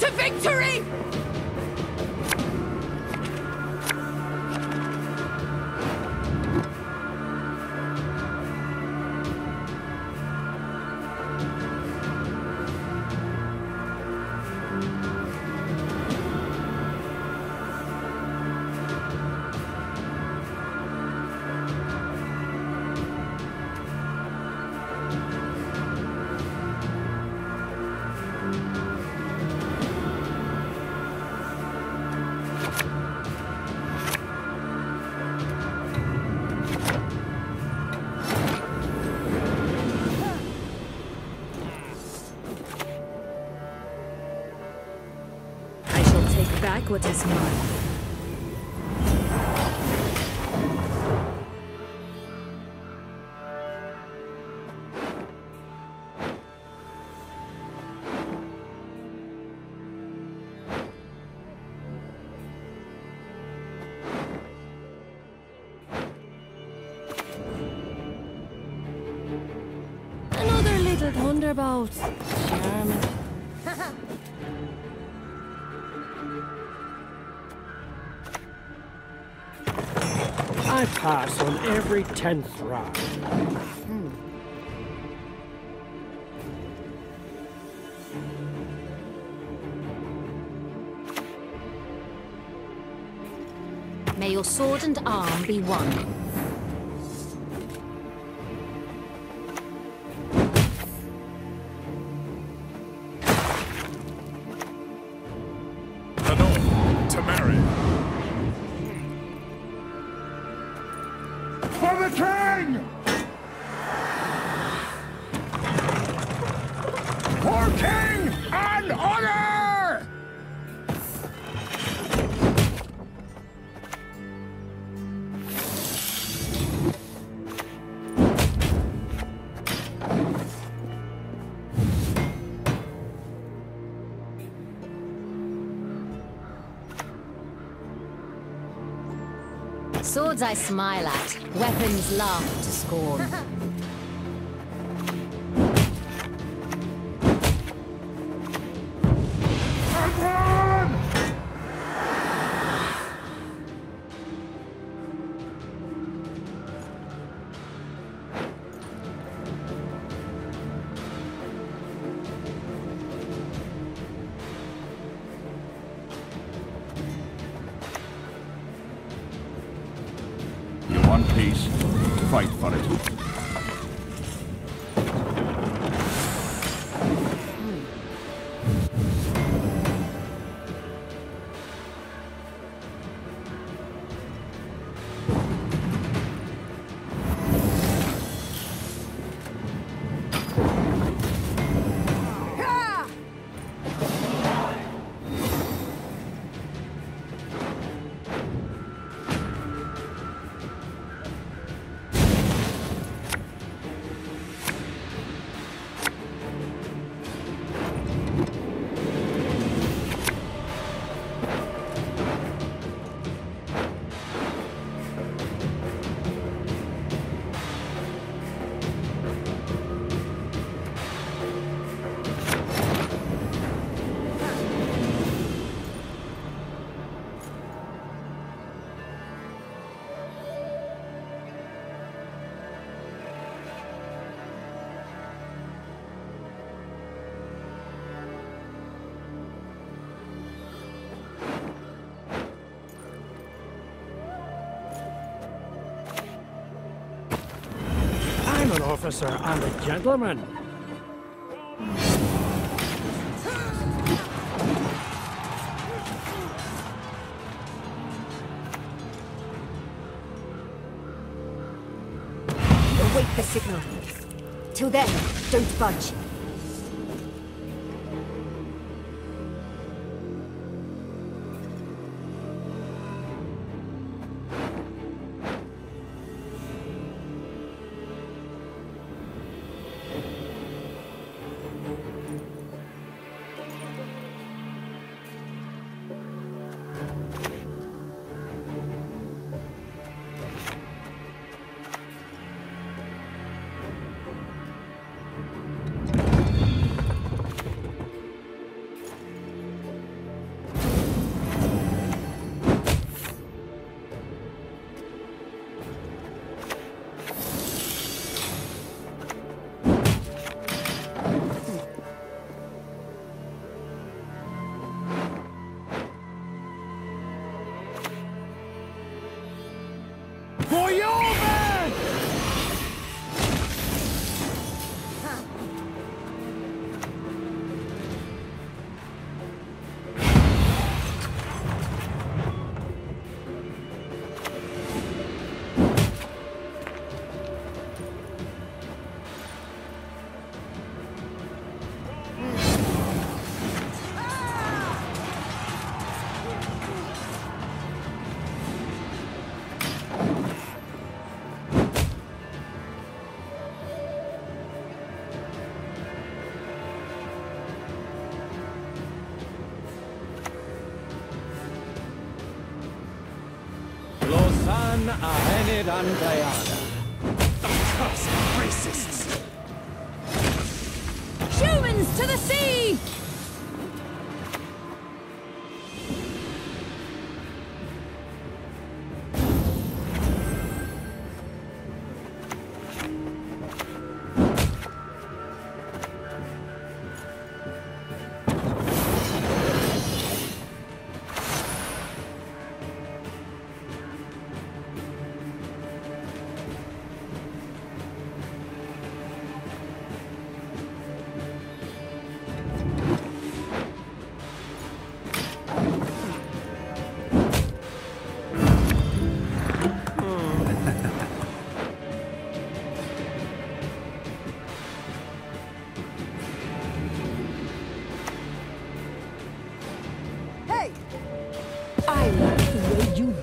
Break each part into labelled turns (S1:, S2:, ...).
S1: To victory!
S2: Take what is mine. Another little
S3: I pass on every tenth round.
S2: May your sword and arm be one. Swords I smile at, weapons laugh to scorn.
S4: peace? Fight for it.
S3: An officer and a gentleman.
S5: Await the signal. Till then, don't budge.
S6: Royal! And Diana.
S2: Racists!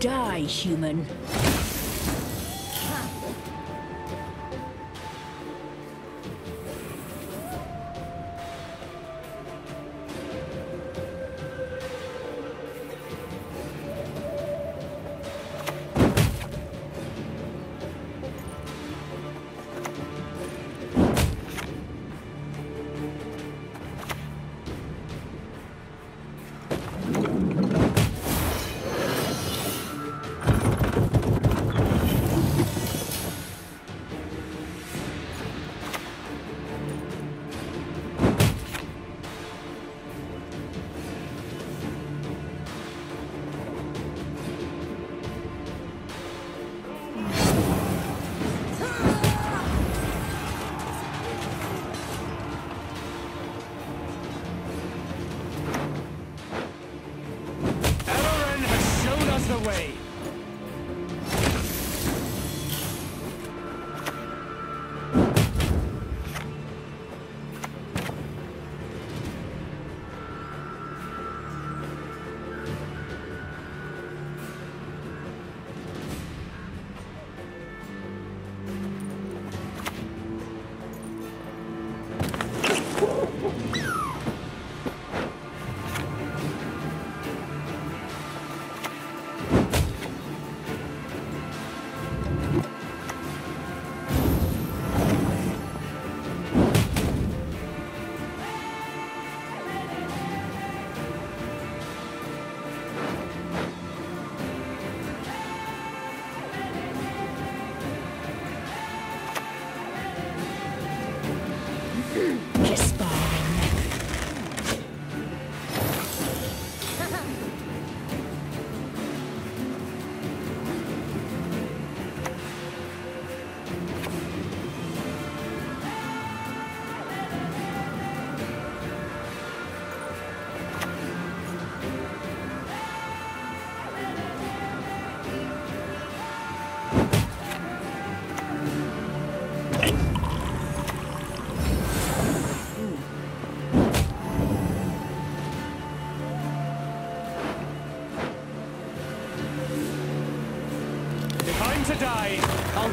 S7: Die, human.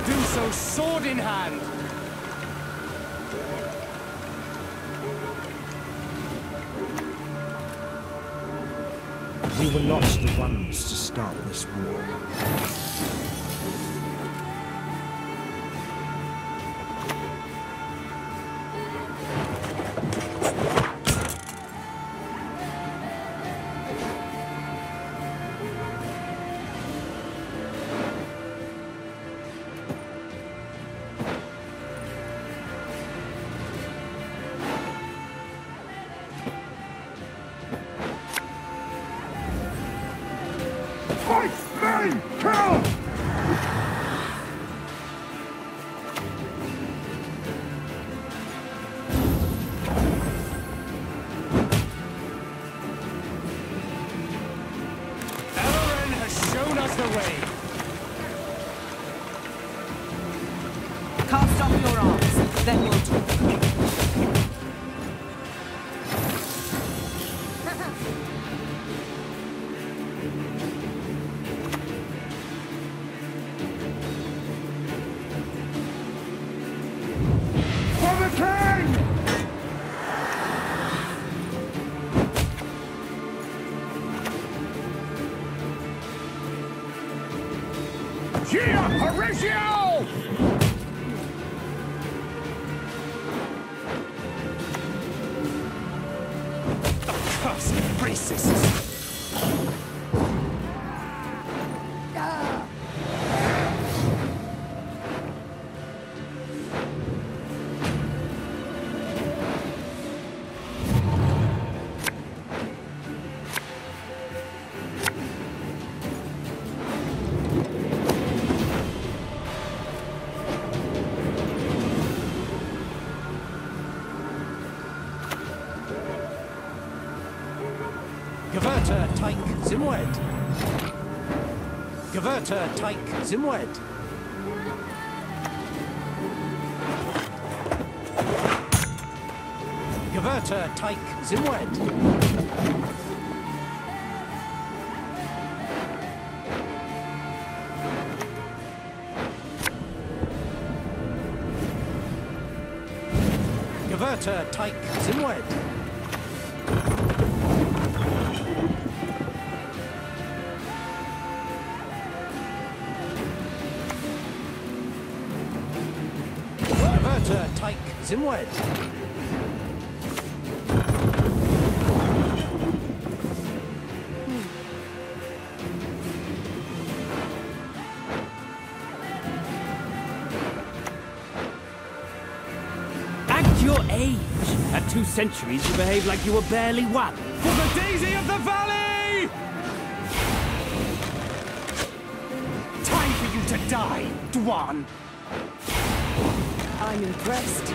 S2: Do so sword in hand!
S8: We were not the ones to start this war. Fight! Me! Kill!
S5: Here, Horatio!
S3: The Cursed racists! Zimwed. Gewerter Teig Zimwed. Gewerter Teig Zimwed. Gewerter Teig Zimwed. Zimwed.
S6: Your age. At two centuries, you behave like you were barely one.
S3: For the Daisy of the Valley! Time for you to die, Dwan!
S9: I'm impressed.